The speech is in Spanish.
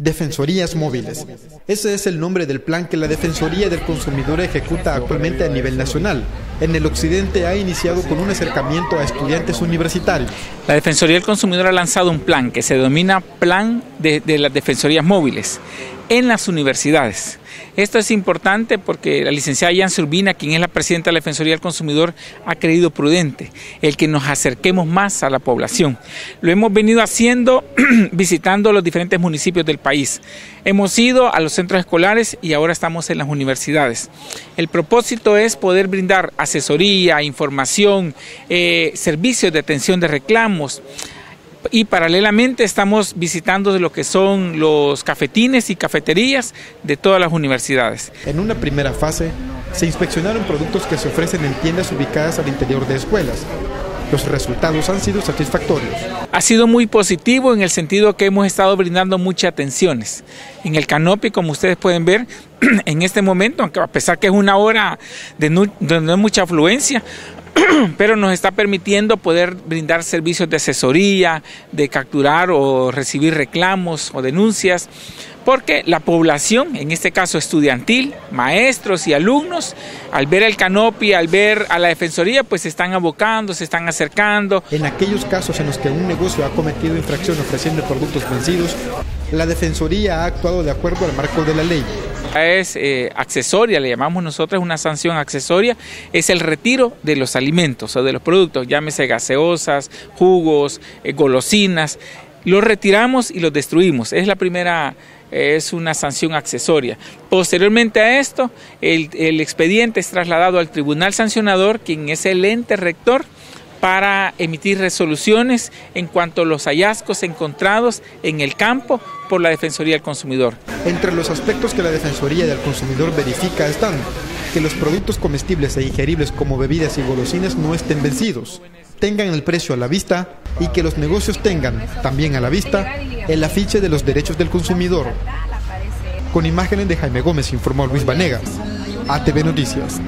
Defensorías móviles. Ese es el nombre del plan que la Defensoría del Consumidor ejecuta actualmente a nivel nacional. En el occidente ha iniciado con un acercamiento a estudiantes universitarios. La Defensoría del Consumidor ha lanzado un plan que se denomina Plan de, las Defensorías Móviles en las universidades. Esto es importante porque la licenciada Jan Urbina, quien es la presidenta de la Defensoría del Consumidor, ha creído prudente el que nos acerquemos más a la población. Lo hemos venido haciendo visitando los diferentes municipios del país. Hemos ido a los centros escolares y ahora estamos en las universidades. El propósito es poder brindar asesoría, información, eh, servicios de atención de reclamos y paralelamente estamos visitando lo que son los cafetines y cafeterías de todas las universidades. En una primera fase, se inspeccionaron productos que se ofrecen en tiendas ubicadas al interior de escuelas. Los resultados han sido satisfactorios. Ha sido muy positivo en el sentido que hemos estado brindando muchas atenciones. En el canopy, como ustedes pueden ver, en este momento, aunque a pesar que es una hora de no, de no mucha afluencia, pero nos está permitiendo poder brindar servicios de asesoría, de capturar o recibir reclamos o denuncias, porque la población, en este caso estudiantil, maestros y alumnos, al ver el canopy, al ver a la defensoría, pues se están abocando, se están acercando. En aquellos casos en los que un negocio ha cometido infracción ofreciendo productos vencidos, la defensoría ha actuado de acuerdo al marco de la ley es eh, accesoria, le llamamos nosotros una sanción accesoria, es el retiro de los alimentos o de los productos, llámese gaseosas, jugos, eh, golosinas, los retiramos y los destruimos. Es la primera es una sanción accesoria. Posteriormente a esto, el, el, expediente es trasladado al tribunal sancionador, quien es el ente rector para emitir resoluciones en cuanto a los hallazgos encontrados en el campo por la Defensoría del Consumidor. Entre los aspectos que la Defensoría del Consumidor verifica están que los productos comestibles e ingeribles como bebidas y golosinas no estén vencidos, tengan el precio a la vista y que los negocios tengan, también a la vista, el afiche de los derechos del consumidor. Con imágenes de Jaime Gómez informó Luis Vanegas, ATV Noticias.